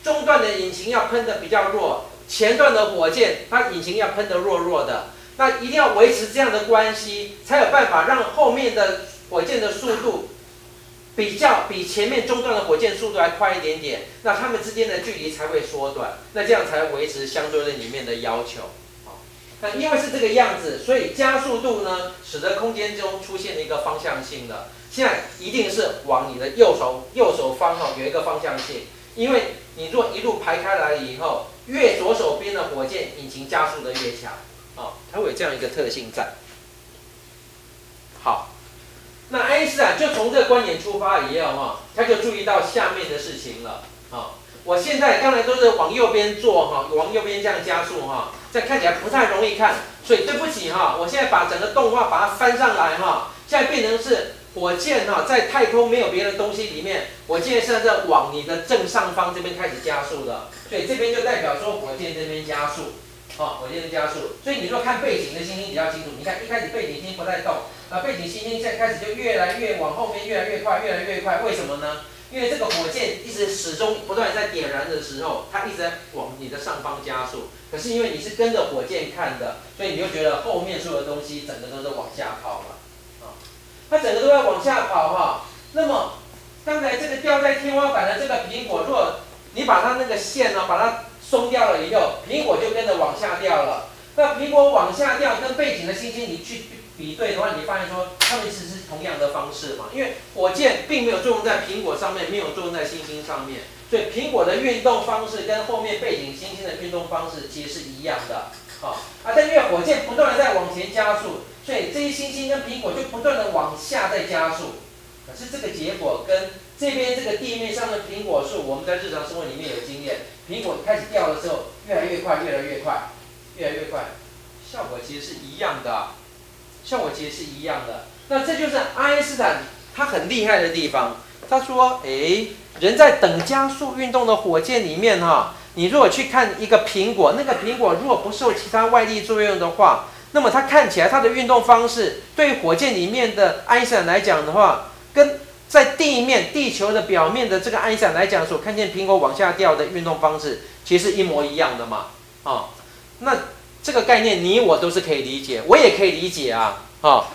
Speaker 3: 中段的引擎要喷的比较弱，前段的火箭它引擎要喷的弱弱的，那一定要维持这样的关系，才有办法让后面的火箭的速度比较比前面中段的火箭速度还快一点点，那它们之间的距离才会缩短，那这样才维持相对论里面的要求。好，那因为是这个样子，所以加速度呢，使得空间中出现了一个方向性的，现在一定是往你的右手右手方哈有一个方向性。因为你若一路排开来以后，越左手边的火箭引擎加速的越强，啊，它会有这样一个特性在。好，那爱因斯坦就从这个观点出发以后哈，他就注意到下面的事情了。啊，我现在刚才都是往右边做哈，往右边这样加速哈，这看起来不太容易看，所以对不起哈，我现在把整个动画把它翻上来哈，现在变成是。火箭哈，在太空没有别的东西里面，火箭现在在往你的正上方这边开始加速的，所以这边就代表说火箭这边加速，哦，火箭加速。所以你若看背景的星星比较清楚，你看一开始背景星不太动，那，背景星星现在开始就越来越往后面，越来越快，越来越快。为什么呢？因为这个火箭一直始终不断在点燃的时候，它一直在往你的上方加速。可是因为你是跟着火箭看的，所以你就觉得后面所有的东西整个都是往下跑了。啊它整个都要往下跑哈，那么刚才这个吊在天花板的这个苹果，若你把它那个线呢，把它松掉了以后，苹果就跟着往下掉了。那苹果往下掉，跟背景的星星你去比对的话，你发现说它们其实是同样的方式嘛。因为火箭并没有作用在苹果上面，没有作用在星星上面，所以苹果的运动方式跟后面背景星星的运动方式其实是一样的。好啊，但因为火箭不断的在往前加速，所以这些星星跟苹果就不断的往下在加速。可是这个结果跟这边这个地面上的苹果树，我们在日常生活里面有经验，苹果开始掉的时候，越来越快，越来越快。越来越快，效果其实是一样的，效果其实是一样的。那这就是爱因斯坦他很厉害的地方。他说：“诶，人在等加速运动的火箭里面哈，你如果去看一个苹果，那个苹果如果不受其他外力作用的话，那么它看起来它的运动方式，对于火箭里面的爱因斯坦来讲的话，跟在地面地球的表面的这个爱因斯坦来讲所看见苹果往下掉的运动方式，其实一模一样的嘛，啊。”那这个概念你我都是可以理解，我也可以理解啊，哈，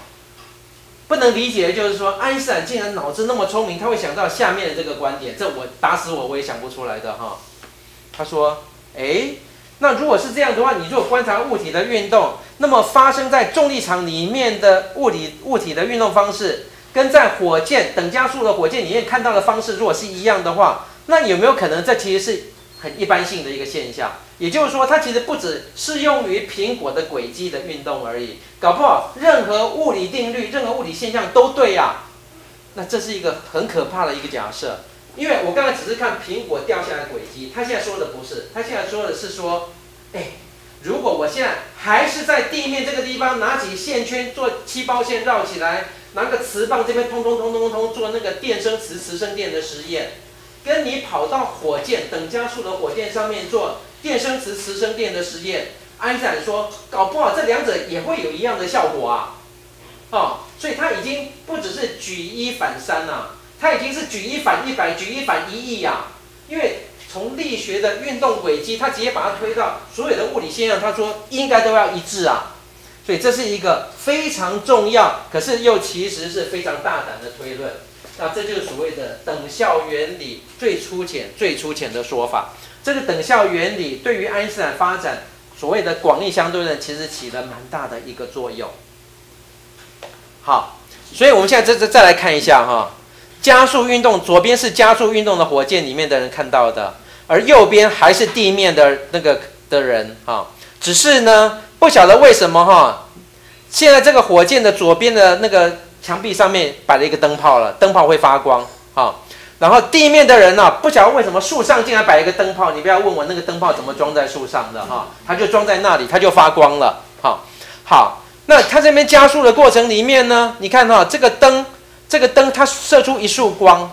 Speaker 3: 不能理解的就是说，爱因斯坦竟然脑子那么聪明，他会想到下面的这个观点，这我打死我我也想不出来的哈。他说，哎，那如果是这样的话，你如果观察物体的运动，那么发生在重力场里面的物理物体的运动方式，跟在火箭等加速的火箭里面看到的方式如果是一样的话，那有没有可能这其实是很一般性的一个现象？也就是说，它其实不只适用于苹果的轨迹的运动而已，搞不好任何物理定律、任何物理现象都对呀。那这是一个很可怕的一个假设，因为我刚才只是看苹果掉下来轨迹，他现在说的不是，他现在说的是说，哎，如果我现在还是在地面这个地方拿起线圈做漆包线绕起来，拿个磁棒这边通通通通通做那个电生磁磁生电的实验，跟你跑到火箭等加速的火箭上面做。电生磁，磁生电的实验，安斯坦说，搞不好这两者也会有一样的效果啊，哦，所以他已经不只是举一反三了，他已经是举一反一百，举一反一亿呀。因为从力学的运动轨迹，他直接把它推到所有的物理现象，他说应该都要一致啊。所以这是一个非常重要，可是又其实是非常大胆的推论。那这就是所谓的等效原理最粗浅、最粗浅的说法。这个等效原理对于爱因斯坦发展所谓的广义相对论，其实起了蛮大的一个作用。好，所以我们现在再再再来看一下哈，加速运动左边是加速运动的火箭里面的人看到的，而右边还是地面的那个的人哈。只是呢，不晓得为什么哈，现在这个火箭的左边的那个墙壁上面摆了一个灯泡了，灯泡会发光哈。然后地面的人呢，不晓得为什么树上竟然摆一个灯泡，你不要问我那个灯泡怎么装在树上的哈，它就装在那里，它就发光了。好，好，那它这边加速的过程里面呢，你看哈，这个灯，这个灯它射出一束光，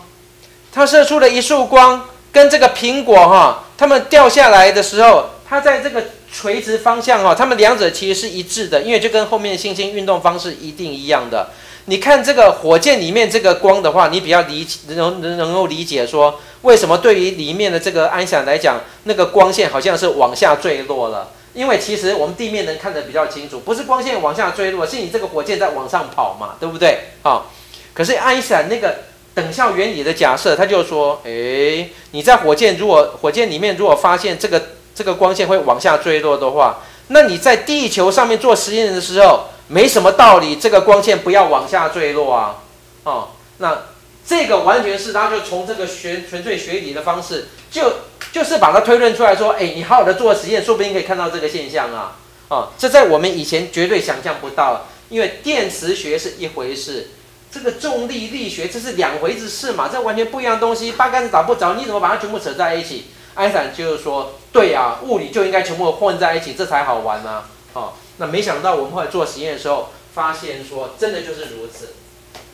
Speaker 3: 它射出了一束光，跟这个苹果哈，它们掉下来的时候，它在这个垂直方向哈，它们两者其实是一致的，因为就跟后面的星星运动方式一定一样的。你看这个火箭里面这个光的话，你比较理能能能够理解说，为什么对于里面的这个安想来讲，那个光线好像是往下坠落了？因为其实我们地面能看得比较清楚，不是光线往下坠落，是你这个火箭在往上跑嘛，对不对？好，可是爱因斯坦那个等效原理的假设，他就说，诶，你在火箭如果火箭里面如果发现这个这个光线会往下坠落的话，那你在地球上面做实验的时候。没什么道理，这个光线不要往下坠落啊，哦，那这个完全是他就从这个学纯粹学理的方式，就就是把它推论出来说，哎，你好好的做实验，说不定可以看到这个现象啊，哦，这在我们以前绝对想象不到，因为电磁学是一回事，这个重力力学这是两回事嘛，这完全不一样的东西，八竿子打不着，你怎么把它全部扯在一起？爱因斯坦就是说，对啊，物理就应该全部混在一起，这才好玩呢，哦。那没想到我们后来做实验的时候，发现说真的就是如此，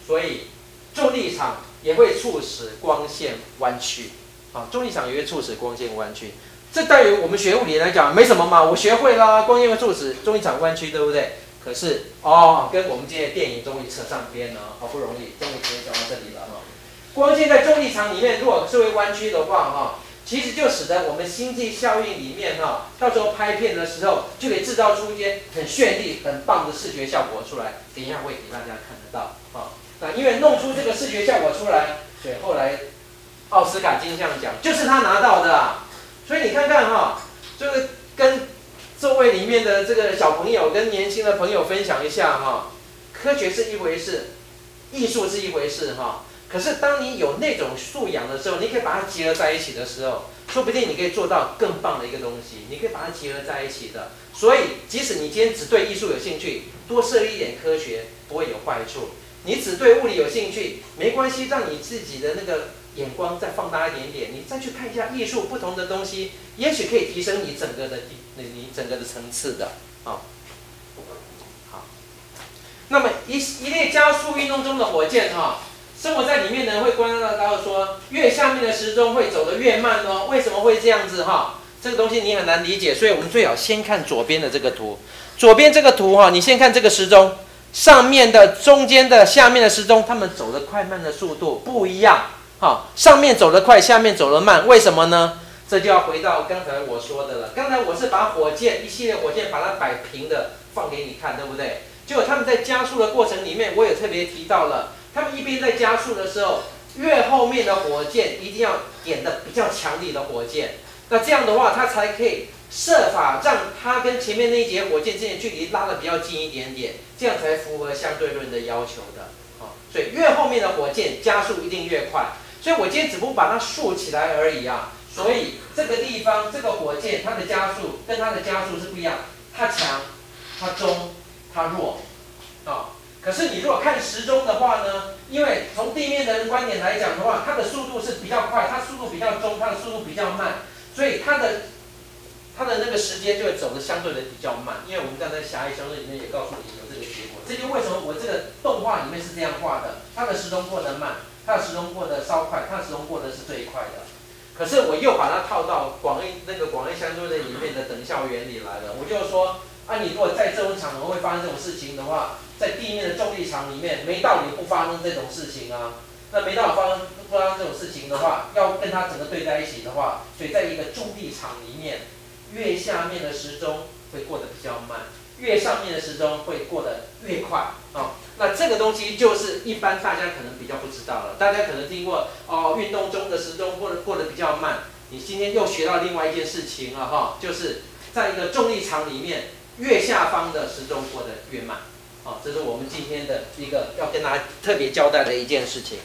Speaker 3: 所以重力场也会促使光线弯曲，啊，重力场也会促使光线弯曲。这对于我们学物理来讲没什么嘛，我学会啦，光线会促使重力场弯曲，对不对？可是哦，跟我们今天的电影终于扯上边了，好不容易终于可以讲到这里了哈。光线在重力场里面如果是会弯曲的话，哈。其实就使得我们星际效应里面哈，到时候拍片的时候就可以制造出一些很绚丽、很棒的视觉效果出来。等一下会给大家看得到啊。那因为弄出这个视觉效果出来，所以后来奥斯卡金像奖，就是他拿到的啊。所以你看看哈，就是跟座位里面的这个小朋友跟年轻的朋友分享一下哈，科学是一回事，艺术是一回事哈。可是当你有那种素养的时候，你可以把它结合在一起的时候，说不定你可以做到更棒的一个东西。你可以把它结合在一起的。所以，即使你今天只对艺术有兴趣，多涉一点科学不会有坏处。你只对物理有兴趣，没关系，让你自己的那个眼光再放大一点点，你再去看一下艺术不同的东西，也许可以提升你整个的你你整个的层次的啊。好，那么一一列加速运动中的火箭哈，生活在里面的人会观察到说，越下面的时钟会走得越慢哦。为什么会这样子哈？这个东西你很难理解，所以我们最好先看左边的这个图。左边这个图哈，你先看这个时钟。上面的、中间的、下面的时钟，他们走的快慢的速度不一样。好，上面走得快，下面走得慢，为什么呢？这就要回到刚才我说的了。刚才我是把火箭一系列火箭把它摆平的放给你看，对不对？结果他们在加速的过程里面，我也特别提到了，他们一边在加速的时候，越后面的火箭一定要点的比较强力的火箭，那这样的话，它才可以。设法让它跟前面那一节火箭之间距离拉的比较近一点点，这样才符合相对论的要求的。啊，所以越后面的火箭加速一定越快。所以我今天只不过把它竖起来而已啊。所以这个地方这个火箭它的加速跟它的加速是不一样，它强，它中，它弱。啊，可是你如果看时钟的话呢，因为从地面的观点来讲的话，它的速度是比较快，它速度比较中，它的速度比较慢，所以它的。它的那个时间就会走的相对的比较慢，因为我们刚才狭义相对里面也告诉你有这个结果。这就为什么我这个动画里面是这样画的，它的时钟过得慢，它的时钟过得稍快，它的时钟过得是最快的。可是我又把它套到广义那个广义相对论里面的等效原理来了。我就说，啊，你如果在这种场合会发生这种事情的话，在地面的重力场里面没道理不发生这种事情啊。那没道理发生不发生这种事情的话，要跟它整个对在一起的话，所以在一个重力场里面。越下面的时钟会过得比较慢，越上面的时钟会过得越快啊。那这个东西就是一般大家可能比较不知道了。大家可能听过哦，运动中的时钟过得过得比较慢。你今天又学到另外一件事情了哈，就是在一个重力场里面，越下方的时钟过得越慢。好，这是我们今天的一个要跟大家特别交代的一件事情。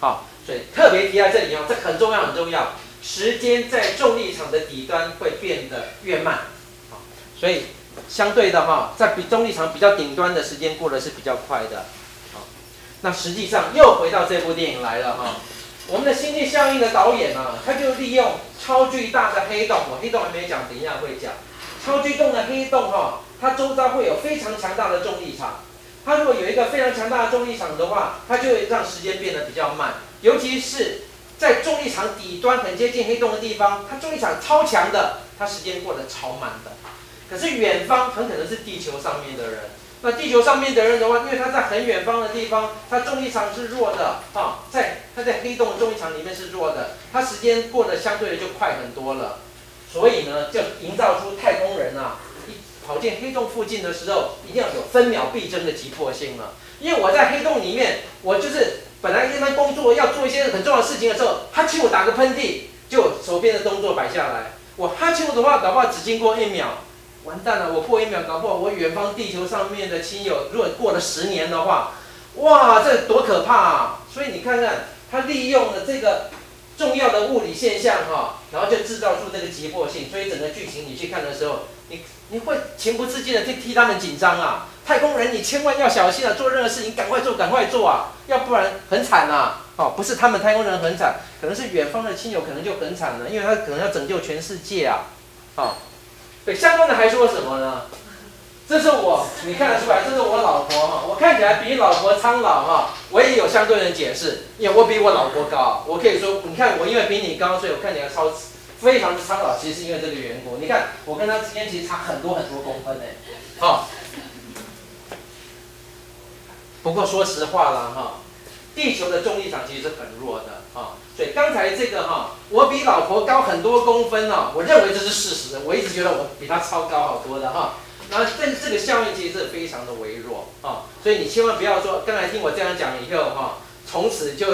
Speaker 3: 好，所以特别提在这里哦，这很重要很重要。时间在重力场的底端会变得越慢，好，所以相对的哈，在比重力场比较顶端的时间过得是比较快的，好，那实际上又回到这部电影来了哈，我们的星际效应的导演啊，他就利用超巨大的黑洞，我黑洞还没讲，等一下会讲，超巨洞的黑洞哈，它周遭会有非常强大的重力场，它如果有一个非常强大的重力场的话，它就会让时间变得比较慢，尤其是。在重力场底端很接近黑洞的地方，它重力场超强的，它时间过得超慢的。可是远方很可能是地球上面的人，那地球上面的人的话，因为他在很远方的地方，他重力场是弱的，啊，在他在黑洞重力场里面是弱的，他时间过得相对的就快很多了。所以呢，就营造出太空人啊，跑进黑洞附近的时候，一定要有分秒必争的急迫性了。因为我在黑洞里面，我就是。本来一般工作要做一些很重要的事情的时候，哈欠我打个喷嚏，就手边的动作摆下来。我哈欠的话，搞不好只经过一秒，完蛋了。我过一秒，搞不好我远方地球上面的亲友，如果过了十年的话，哇，这多可怕啊！所以你看看，他利用了这个重要的物理现象哈，然后就制造出这个急迫性。所以整个剧情你去看的时候，你你会情不自禁的去替他们紧张啊。太空人，你千万要小心啊！做任何事情赶快做，赶快做啊！要不然很惨呐！哦，不是他们太空人很惨，可能是远方的亲友可能就很惨了，因为他可能要拯救全世界啊！哦，对，相关的还说什么呢？这是我，你看得出来，这是我老婆哈，我看起来比老婆苍老哈，我也有相对的解释，因为我比我老婆高，我可以说，你看我因为比你高，所以我看起来超非常的苍老，其实是因为这个缘故。你看我跟他之间其实差很多很多公分呢，好。不过说实话了哈，地球的重力场其实是很弱的啊，所以刚才这个哈，我比老婆高很多公分哦，我认为这是事实，我一直觉得我比她超高好多的哈。然后但这个效应其实是非常的微弱啊，所以你千万不要说刚才听我这样讲以后哈，从此就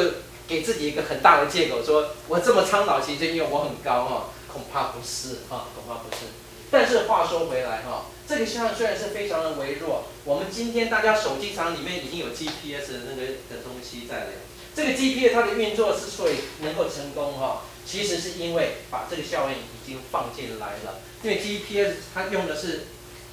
Speaker 3: 给自己一个很大的借口，说我这么倡导，其实因为我很高哈，恐怕不是哈，恐怕不是。但是话说回来哈，这个信号虽然是非常的微弱，我们今天大家手机厂里面已经有 GPS 的那个的东西在了。这个 GPS 它的运作之所以能够成功哈，其实是因为把这个效应已经放进来了。因为 GPS 它用的是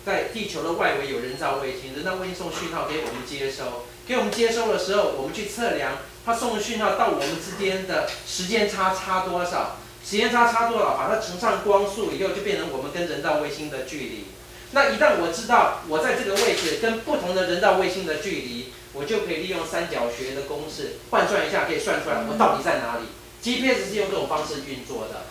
Speaker 3: 在地球的外围有人造卫星，人造卫星送讯号给我们接收，给我们接收的时候，我们去测量它送的讯号到我们之间的时间差差多少，时间差差多少，把它乘上光速以后，就变成我们跟人造卫星的距离。那一旦我知道我在这个位置跟不同的人造卫星的距离。我就可以利用三角学的公式换算一下，可以算出来我到底在哪里。GPS 是用这种方式运作的，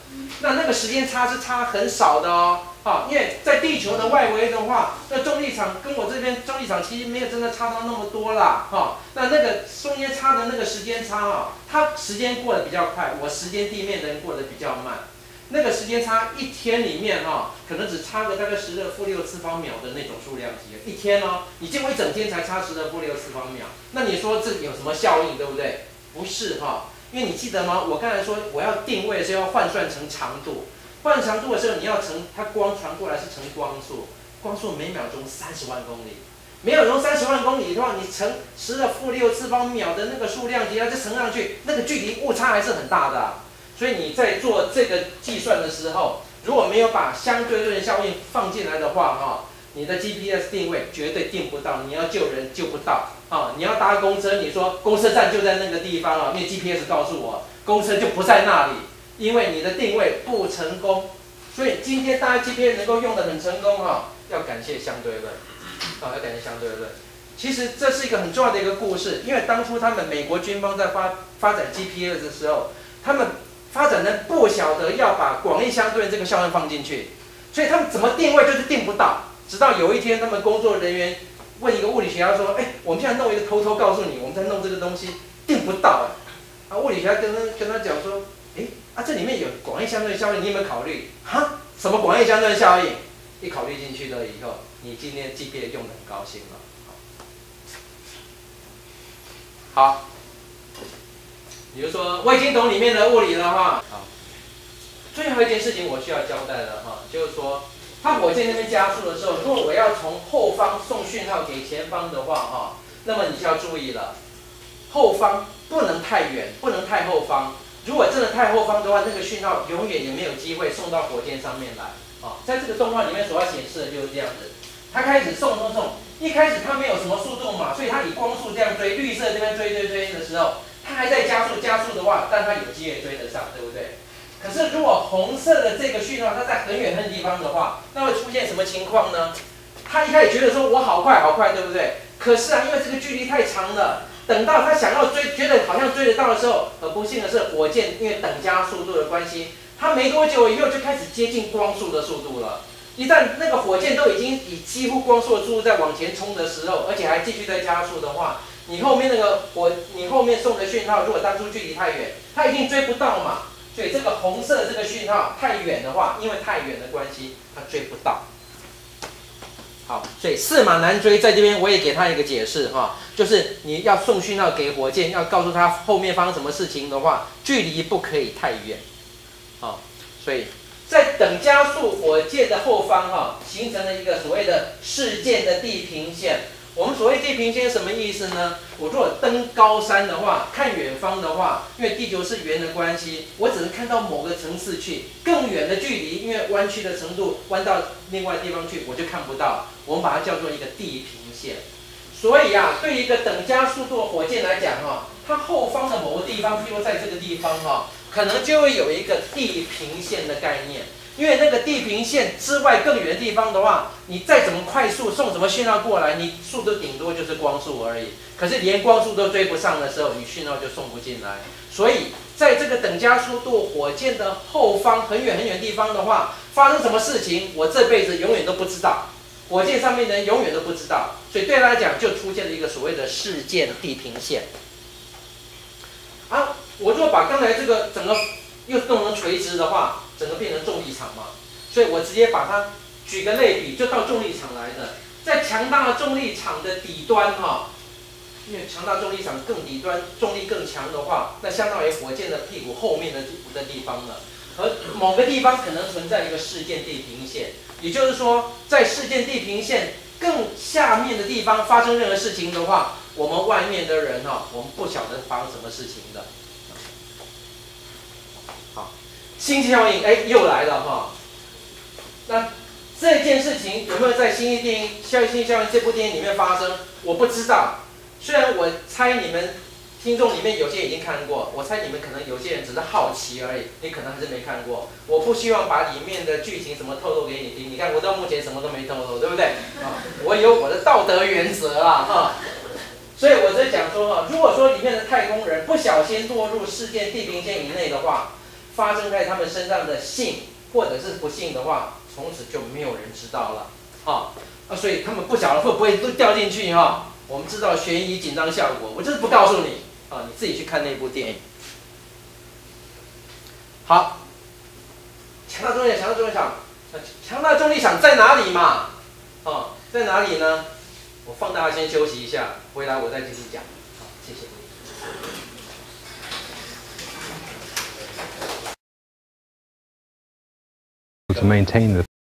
Speaker 3: 那那个时间差是差很少的哦，啊，因为在地球的外围的话，那重力场跟我这边重力场其实没有真的差到那么多啦，哈，那那个中间差的那个时间差啊，它时间过得比较快，我时间地面的人过得比较慢。那个时间差一天里面哈，可能只差个大概十的负六次方秒的那种数量级。一天哦，你经过一整天才差十的负六次方秒，那你说这有什么效应，对不对？不是哈，因为你记得吗？我刚才说我要定位是要换算成长度，换长度的时候你要乘它光传过来是乘光速，光速每秒钟三十万公里，每秒钟三十万公里的话，你乘十的负六次方秒的那个数量级，它就乘上去，那个距离误差还是很大的。所以你在做这个计算的时候，如果没有把相对论效应放进来的话，哈，你的 GPS 定位绝对定不到，你要救人救不到，啊，你要搭公车，你说公车站就在那个地方啊，因为 GPS 告诉我公车就不在那里，因为你的定位不成功。所以今天大家 GPS 能够用的很成功，哈，要感谢相对论，啊，要感谢相对论。其实这是一个很重要的一个故事，因为当初他们美国军方在发发展 GPS 的时候，他们发展的不晓得要把广义相对论这个效应放进去，所以他们怎么定位就是定不到。直到有一天，他们工作人员问一个物理学家说：“哎，我们现在弄一个，偷偷告诉你，我们在弄这个东西，定不到。”啊，物理学家跟他跟他讲说：“哎，啊，这里面有广义相对效应，你有没有考虑？哈，什么广义相对效应？一考虑进去了以后，你今天 GPS 用的很高兴了。”好。比如说，我已经懂里面的物理了哈。好，最后一件事情我需要交代的哈，就是说，它火箭那边加速的时候，如果我要从后方送讯号给前方的话哈，那么你就要注意了，后方不能太远，不能太后方。如果真的太后方的话，那个讯号永远也没有机会送到火箭上面来。啊，在这个动画里面所要显示的就是这样子，它开始送送送，一开始它没有什么速度嘛，所以它以光速这样追，绿色这边追追追的时候。它还在加速，加速的话，但它有机会追得上，对不对？可是如果红色的这个讯号它在很远很地方的话，那会出现什么情况呢？他一开始觉得说我好快好快，对不对？可是啊，因为这个距离太长了，等到他想要追，觉得好像追得到的时候，很不幸的是，火箭因为等加速度的关系，它没多久以后就开始接近光速的速度了。一旦那个火箭都已经以几乎光速的速度在往前冲的时候，而且还继续在加速的话，你后面那个火，你后面送的讯号，如果当初距离太远，它一定追不到嘛。所以这个红色这个讯号太远的话，因为太远的关系，它追不到。好，所以四马难追，在这边我也给他一个解释哈，就是你要送讯号给火箭，要告诉他后面发生什么事情的话，距离不可以太远。好，所以在等加速火箭的后方哈，形成了一个所谓的事件的地平线。我们所谓地平线什么意思呢？我如果登高山的话，看远方的话，因为地球是圆的关系，我只能看到某个层次去，更远的距离，因为弯曲的程度，弯到另外地方去，我就看不到。我们把它叫做一个地平线。所以啊，对一个等加速度的火箭来讲哈，它后方的某个地方，譬如在这个地方哈，可能就会有一个地平线的概念。因为那个地平线之外更远的地方的话，你再怎么快速送什么讯号过来，你速度顶多就是光速而已。可是连光速都追不上的时候，你讯号就送不进来。所以在这个等加速度火箭的后方很远很远地方的话，发生什么事情，我这辈子永远都不知道。火箭上面的人永远都不知道。所以对他来讲，就出现了一个所谓的事件地平线。啊，我如果把刚才这个整个又弄成垂直的话。整个变成重力场嘛，所以我直接把它举个类比，就到重力场来的，在强大的重力场的底端哈，因为强大重力场更底端重力更强的话，那相当于火箭的屁股后面的的地方了。而某个地方可能存在一个事件地平线，也就是说，在事件地平线更下面的地方发生任何事情的话，我们外面的人哈，我们不晓得发生什么事情的。好，星际效应，哎，又来了哈。那这件事情有没有在《星际电影效应》《星际效应》这部电影里面发生？我不知道。虽然我猜你们听众里面有些已经看过，我猜你们可能有些人只是好奇而已，你可能还是没看过。我不希望把里面的剧情什么透露给你听。你看，我到目前什么都没透露，对不对？啊，我有我的道德原则啊，哈。所以我在讲说哈，如果说里面的太空人不小心落入事件地平线以内的话，发生在他们身上的幸或者是不幸的话。从此就没有人知道了，啊，啊，所以他们不晓得会不会都掉进去哈。我们知道悬疑紧张效果，我就是不告诉你，啊，你自己去看那部电影。好，强大重力，强大重力场，强大重力场在哪里嘛？啊，在哪里呢？我放大先休息一下，回来我再继续讲。好，谢谢。
Speaker 2: To maintain the